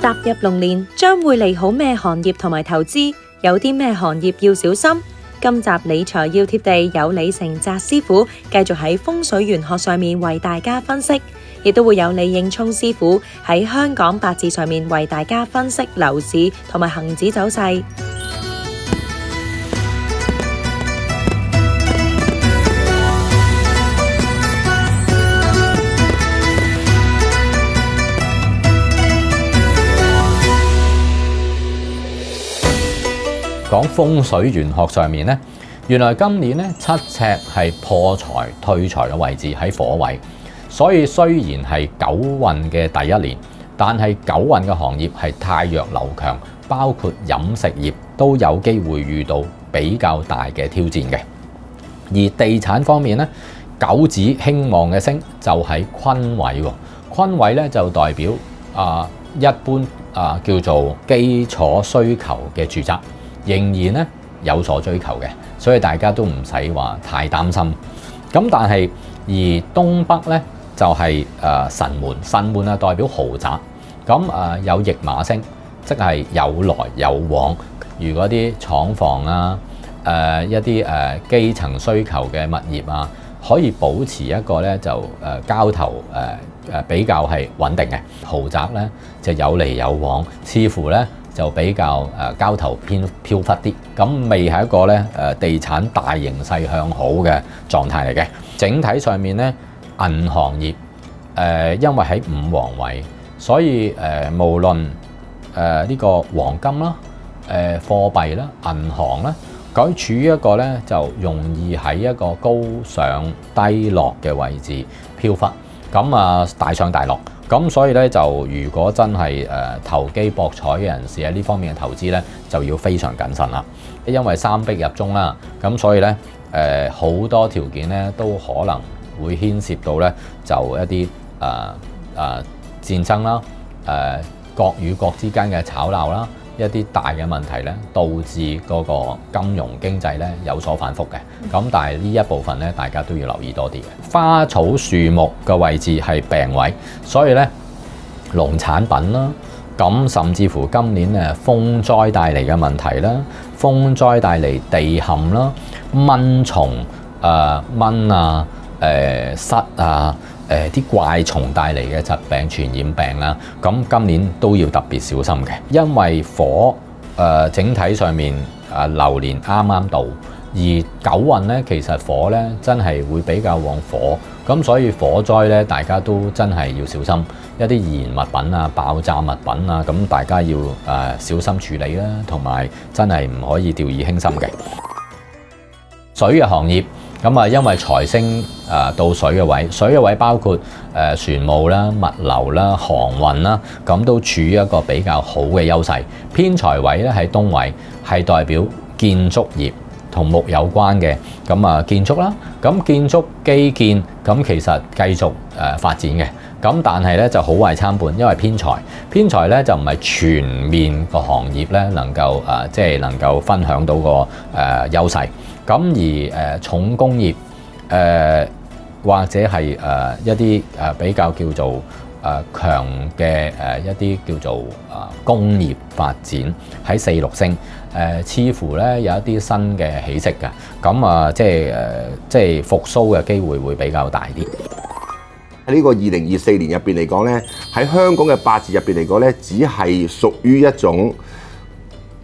踏入龍年，將會利好咩行業同埋投資？有啲咩行業要小心？今集理財要貼地，有李成澤師傅繼續喺風水玄學上面為大家分析，亦都會有李應聰師傅喺香港八字上面為大家分析樓市同埋恒指走勢。講風水玄學上面呢，原來今年呢七尺係破財退財嘅位置喺火位，所以雖然係九運嘅第一年，但係九運嘅行業係太弱流強，包括飲食業都有機會遇到比較大嘅挑戰嘅。而地產方面呢，九子興旺嘅星就喺坤位喎，坤位咧就代表啊一般啊叫做基礎需求嘅住宅。仍然咧有所追求嘅，所以大家都唔使話太擔心。咁但係而東北咧就係誒神門，神門啊代表豪宅。咁誒有翼馬星，即係有來有往。如果啲廠房啊、誒一啲誒基層需求嘅物業啊，可以保持一個咧就誒交投誒誒比較係穩定嘅豪宅咧，就有嚟有往，似乎咧。就比較誒交投偏飄忽啲，咁未係一個咧誒地產大形勢向好嘅狀態嚟嘅。整體上面咧，銀行業誒、因為喺五黃位，所以誒、呃、無論誒呢、呃這個黃金啦、誒、呃、貨幣啦、銀行啦，佢處於一個咧就容易喺一個高上低落嘅位置飄忽，咁啊大上大落。咁所以咧就如果真係誒、投機博彩嘅人士喺呢方面嘅投資咧，就要非常謹慎啦。因為三逼入中啦，咁所以咧誒好多條件咧都可能會牽涉到咧就一啲誒誒戰爭啦，誒、呃、國與國之間嘅吵鬧啦。一啲大嘅問題咧，導致嗰個金融經濟咧有所反覆嘅。咁但係呢一部分咧，大家都要留意多啲嘅。花草樹木嘅位置係病位，所以咧農產品啦，咁甚至乎今年誒風災帶嚟嘅問題啦，風災帶嚟地陷啦，蚊蟲誒蚊啊誒虱啊。誒啲怪蟲帶嚟嘅疾病、傳染病啦，咁今年都要特別小心嘅，因為火誒、整體上面誒流年啱啱到，而九運咧其實火咧真係會比較旺火，咁所以火災咧大家都真係要小心一啲易燃物品啊、爆炸物品啊，咁大家要誒、小心處理啦，同埋真係唔可以掉以輕心嘅。水嘅行業。咁啊，因為財星誒到水嘅位，水嘅位包括誒船務啦、物流啦、航運啦，咁都處於一個比較好嘅優勢。偏財位咧喺東位，係代表建築業同木有關嘅，咁啊建築啦，咁建築基建咁其實繼續誒發展嘅，咁但係咧就好壞參半，因為偏財偏財咧就唔係全面個行業咧能夠誒即係能夠分享到個誒優勢。咁而誒、重工業誒、或者係誒、一啲誒比較叫做誒、呃、強嘅誒、一啲叫做誒、工業發展喺四六星誒、似乎咧有一啲新嘅起色嘅，咁啊即係誒、即係復甦嘅機會會比較大啲。喺呢個二零二四年入邊嚟講咧，喺香港嘅八字入邊嚟講咧，只係屬於一種。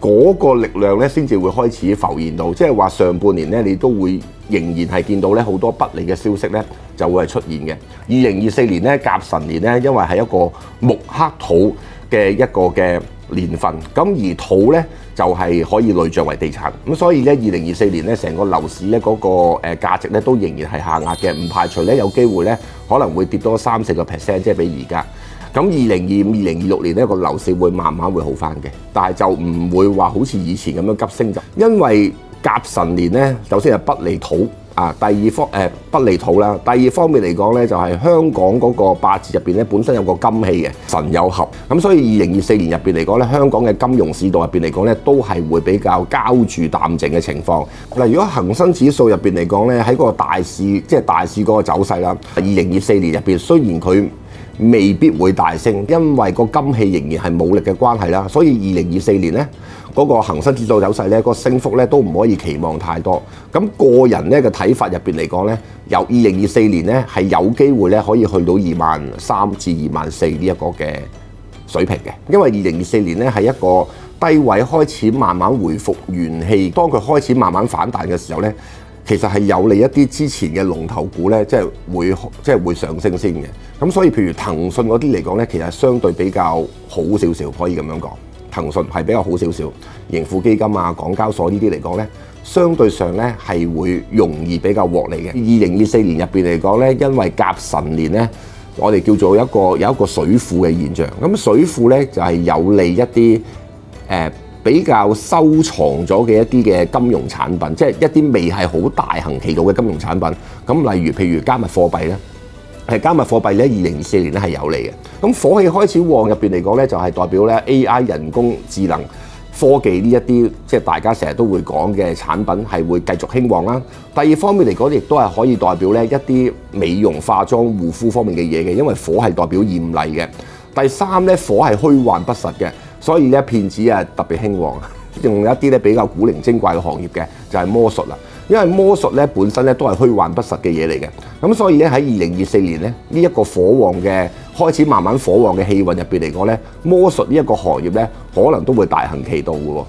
嗰個力量咧，先至會開始浮現到，即係話上半年咧，你都會仍然係見到咧好多不利嘅消息咧，就會係出現嘅。二零二四年咧，甲辰年咧，因為係一個木克土嘅一個嘅年份，咁而土咧就係可以累象為地產，咁所以咧，二零二四年咧，成個樓市咧嗰個誒價值咧都仍然係下壓嘅，唔排除咧有機會咧可能會跌多三四個 percent，即係比而家。咁二零二五、二零二六年呢個樓市會慢慢會好翻嘅，但係就唔會話好似以前咁樣急升就，因為甲辰年呢，首先係不利土啊，第二方誒、不利土啦，第二方面嚟講咧，就係、香港嗰個八字入邊咧本身有個金氣嘅神有合，咁所以二零二四年入邊嚟講咧，香港嘅金融市道入邊嚟講咧，都係會比較膠住淡靜嘅情況。嗱，如果恒生指數入邊嚟講咧，喺個大市即係大市嗰個走勢啦，二零二四年入邊雖然佢未必會大升，因為個金氣仍然係冇力嘅關係啦，所以二零二四年呢，嗰、那個恆生指數走勢呢，個升幅呢都唔可以期望太多。咁、個人呢嘅睇法入邊嚟講呢，由二零二四年呢係有機會呢可以去到二萬三至二萬四呢一個嘅水平嘅，因為二零二四年呢係一個低位開始慢慢回復元氣，當佢開始慢慢反彈嘅時候呢。其實係有利一啲之前嘅龍頭股咧，即係會即係會上升先嘅。咁所以譬如騰訊嗰啲嚟講咧，其實相對比較好少少，可以咁樣講。騰訊係比較好少少，盈富基金啊、港交所呢啲嚟講咧，相對上咧係會容易比較獲利嘅。二零二四年入邊嚟講咧，因為甲辰年咧，我哋叫做一個有一個水庫嘅現象。咁水庫咧就係有利一啲誒。比較收藏咗嘅一啲嘅金融產品，即係一啲未係好大行其道嘅金融產品。咁例如譬如加密貨幣咧，係加密貨幣咧，二零二四年咧係有利嘅。咁火氣開始旺入邊嚟講咧，就係代表咧 AI 人工智能科技呢一啲，即係大家成日都會講嘅產品係會繼續興旺啦。第二方面嚟講，亦都係可以代表咧一啲美容化妝護膚方面嘅嘢嘅，因為火係代表豔麗嘅。第三咧，火係虛幻不實嘅。所以咧，騙子啊特別興旺，用一啲咧比較古靈精怪嘅行業嘅，就係魔術啦。因為魔術咧本身咧都係虛幻不實嘅嘢嚟嘅，咁所以咧喺二零二四年咧呢一個火旺嘅開始慢慢火旺嘅氣運入邊嚟講咧，魔術呢一個行業咧可能都會大行其道嘅喎。